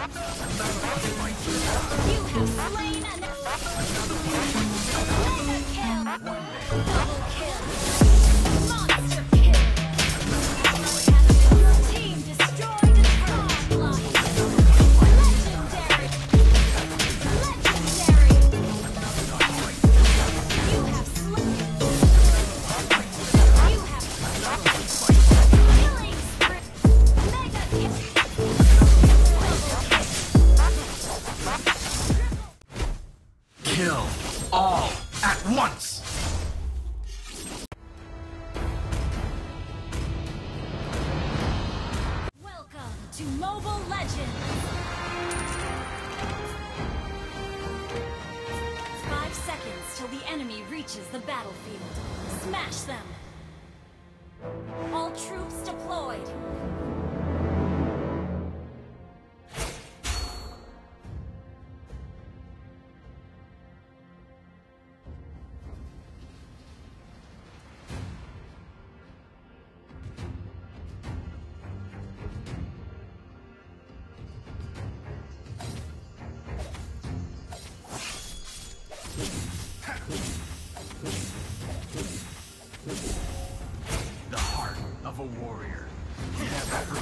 Double kill! Till the enemy reaches the battlefield. Smash them! All troops deployed!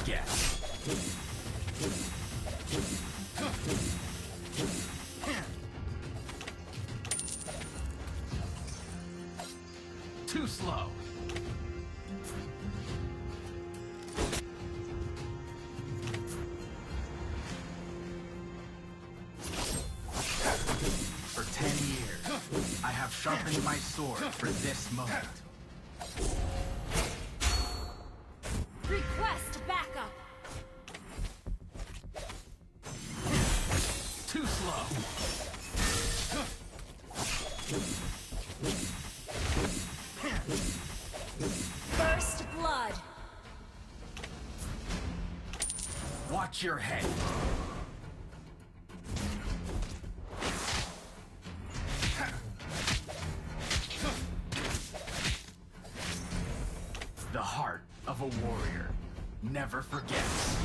Too slow. For ten years, I have sharpened my sword for this moment. First blood! Watch your head. The heart of a warrior never forgets.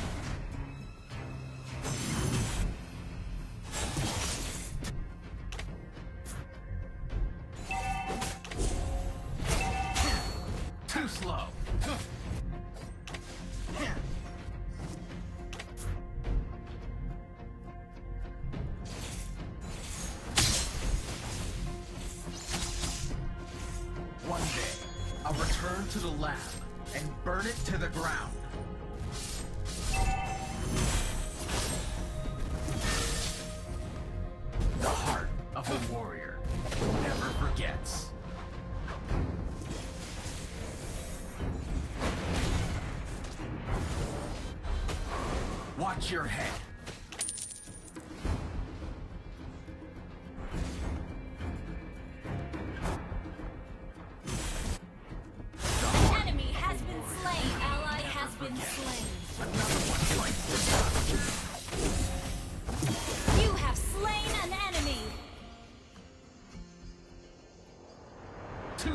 Return to the lab and burn it to the ground. The heart of a warrior never forgets. Watch your head.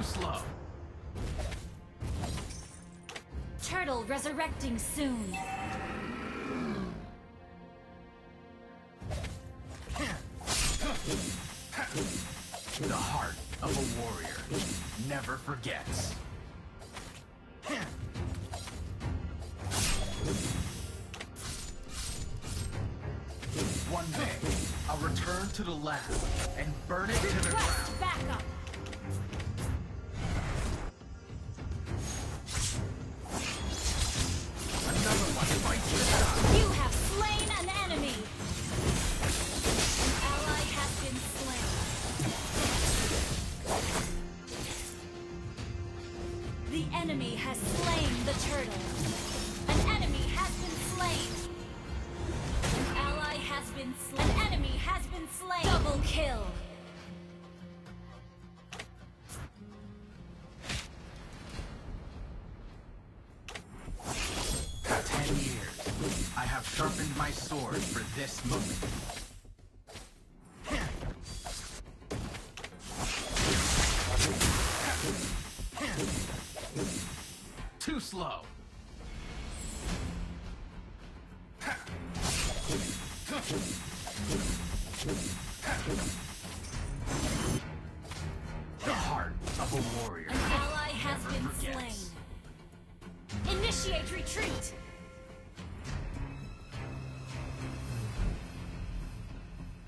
Too slow. Turtle resurrecting soon. The heart of a warrior never forgets. One day, I'll return to the lab and burn it to the ground. Backup! Turtle. An enemy has been slain. An ally has been slain. An enemy has been slain. Double kill. Ten years, I have sharpened my sword for this moment. Too slow. The heart of a warrior. An ally has been forgets. slain. Initiate retreat.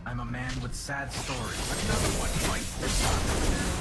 I'm a man with sad stories. Another one bites the dust.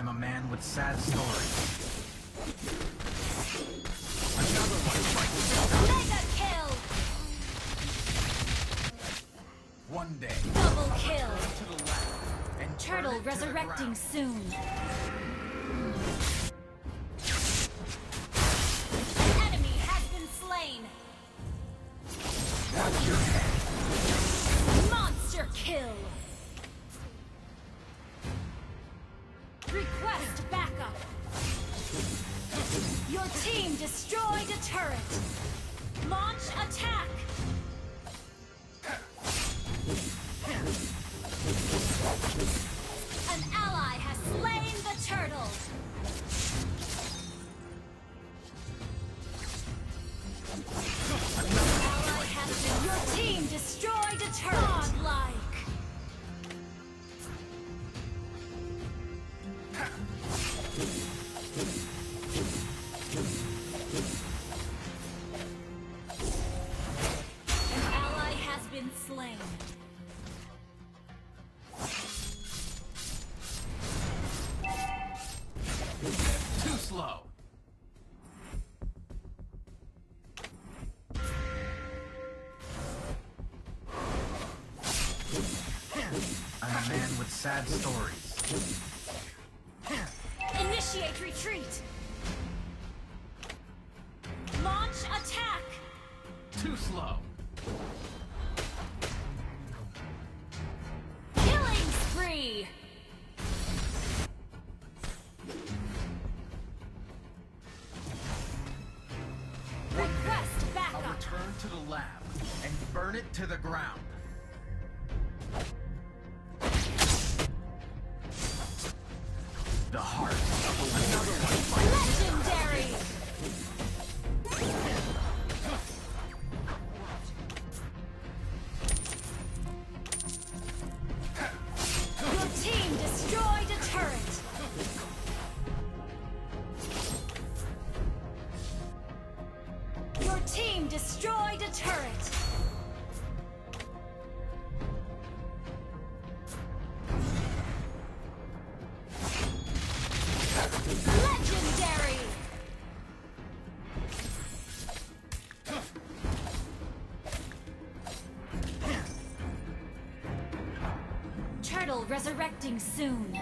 I'm a man with sad stories. Another one bites the dust. Mega kill. One day, Double kill. to the left and Turtle it to the resurrecting soon. An ally has slain the turtle. Your team destroyed a turret. Godlike. An ally has been slain. Sad stories. Initiate retreat. Launch attack. Too slow. Killing spree. Request I'll backup. return to the lab and burn it to the ground. Heart of a Legendary. Your team destroyed a turret. Turtle resurrecting soon.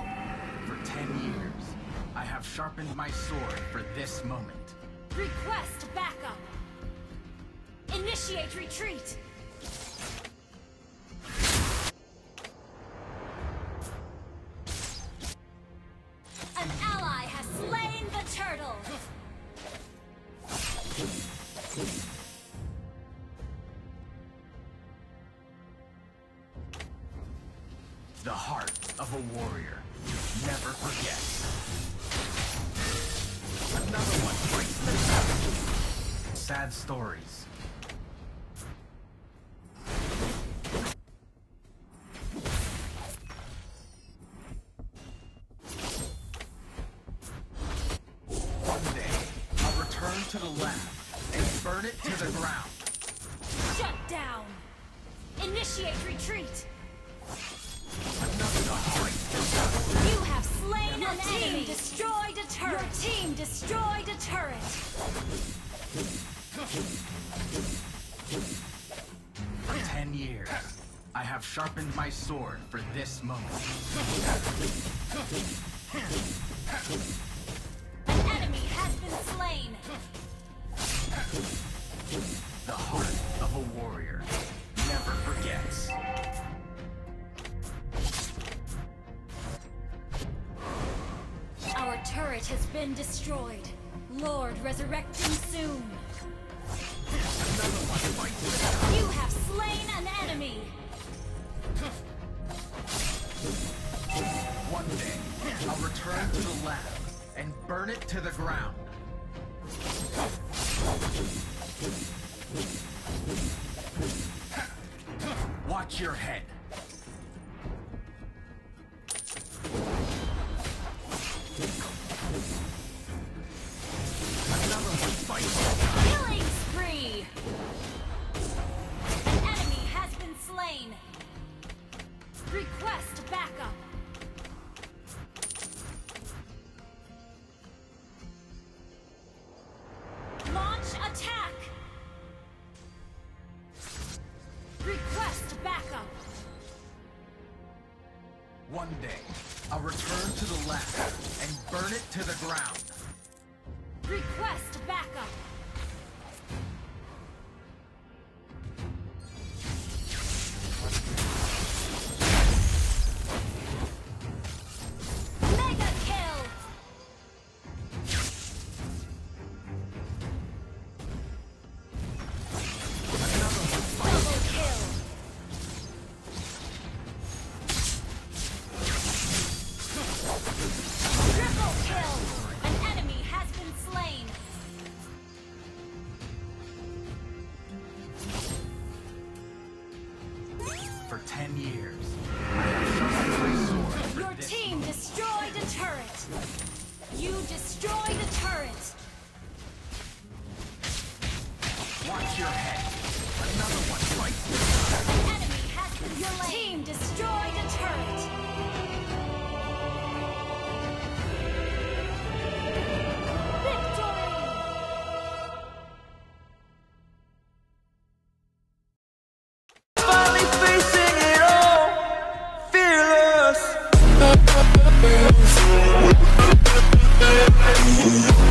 For ten years, I have sharpened my sword for this moment. Request backup. Initiate retreat. The heart of a warrior never forgets. Another one bites the dust. Sad stories. One day, I'll return to the lab and burn it to the ground. Shut down. Initiate retreat slain Your an team enemy. destroyed a turret. Your team destroyed a turret. For ten years, I have sharpened my sword for this moment. An enemy has been slain. The heart been destroyed. Lord resurrecting soon. You have slain an enemy. One day, I'll return to the lab and burn it to the ground. Watch your head. Request backup. One day, I'll return to the lab and burn it to the ground. Request backup. Years, I have sharpened my sword for Your team destroyed a turret. You destroyed a turret. Watch your head. Another one An enemy has been Your team destroyed. Yeah.